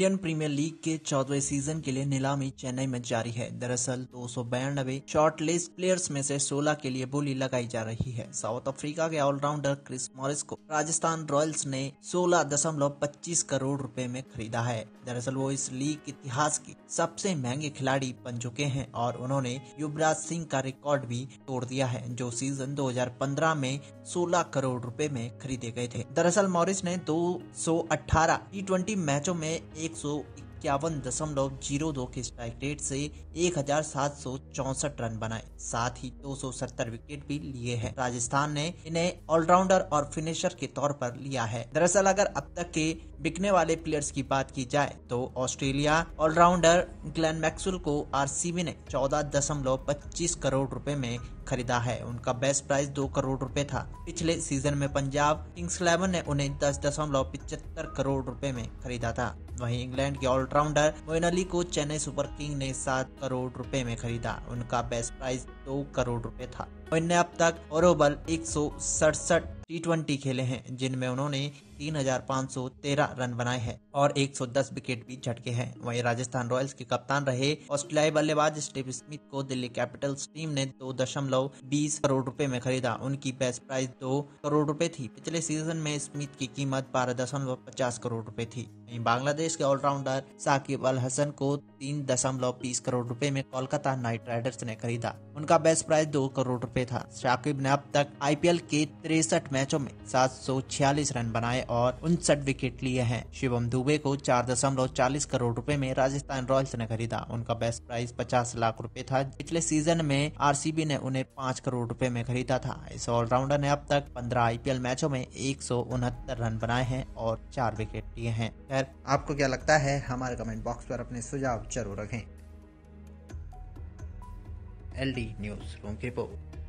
Indian premiere league के चौदहवें season के लिए नीलामी चेन्नई में जारी है। दरअसल, दो सौ बयानबे शॉर्ट लिस्ट प्लेयर्स में से 16 के लिए बोली लगाई जा रही है। साउथ अफ्रीका के ऑलराउंडर क्रिस मॉरिस को राजस्थान रॉयल्स ने सोलह दशमलव पच्चीस करोड़ रुपए में खरीदा है। दरअसल, वो इस लीग इतिहास के सबसे महँगे खिलाड़ी बन चुके हैं और उन्होंने युवराज सिंह का रिकॉर्ड भी तोड़ दिया है, जो सीज़न 2015 में 16 करोड़ रुपए में खरीदे गए थे। दरअसल, मॉरिस ने 218 टी मैचों में एक इक्यावन दशमलव ज़ीरो दो के स्ट्राइक रेट से एक हज़ार सात सौ चौसठ रन बनाए। साथ ही दो सौ सत्तर विकेट भी लिए हैं। राजस्थान ने इन्हें ऑलराउंडर और फिनिशर के तौर पर लिया है। दरअसल अगर अब तक के बिकने वाले प्लेयर्स की बात की जाए तो ऑस्ट्रेलिया ऑलराउंडर ग्लेन मैक्सुल को आरसीबी ने चौदह दशमलव पच्चीस करोड़ रुपए में खरीदा है। उनका बेस्ट प्राइस दो करोड़ रुपए था। पिछले सीज़न में पंजाब किंग्स इलेवन ने उन्हें दस दशमलव पिछहत्तर करोड़ रुपए में खरीदा था। वहीं इंग्लैंड के ऑलराउंडर मोइन अली को चेन्नई सुपर किंग ने सात करोड़ रुपए में खरीदा। उनका बेस्ट प्राइस दो करोड़ रुपए था। मोइन ने अब तक ओरोबल एक सौ सड़सठ टी ट्वेंटी खेले हैं, जिनमें उन्होंने 3,513 रन बनाए हैं और 110 विकेट भी झटके हैं। वहीं राजस्थान रॉयल्स के कप्तान रहे ऑस्ट्रेलियाई बल्लेबाज स्टीव स्मिथ को दिल्ली कैपिटल्स टीम ने दो दशमलव बीस करोड़ रुपए में खरीदा। उनकी बेस्ट प्राइस दो करोड़ रुपए थी। पिछले सीज़न में स्मिथ की कीमत बारह दशमलव पचास करोड़ रुपए थी। वहीं बांग्लादेश के ऑलराउंडर साकिब अल हसन को तीन दशमलव बीस करोड़ रुपए में कोलकाता नाइट राइडर्स ने खरीदा। उनका बेस्ट प्राइस दो करोड़ रुपए था। शाकिब ने अब तक आईपीएल के तिरसठ मैचों में सात सौ छियालीस रन बनाए और उनसठ विकेट लिए हैं। शिवम दुबे को चार दशमलव चालीस करोड़ रुपए में राजस्थान रॉयल्स ने खरीदा। उनका बेस्ट प्राइस पचास लाख रुपए था। पिछले सीज़न में आरसीबी ने उन्हें पाँच करोड़ रुपए में खरीदा था। इस ऑलराउंडर ने अब तक पंद्रह आईपीएल मैचों में एक सौ उनहत्तर रन बनाए हैं और चार विकेट लिए हैं। खैर, आपको क्या लगता है? हमारे कमेंट बॉक्स पर अपने सुझाव ज़रूर रखें। एल डी न्यूज़ रूम की रिपोर्ट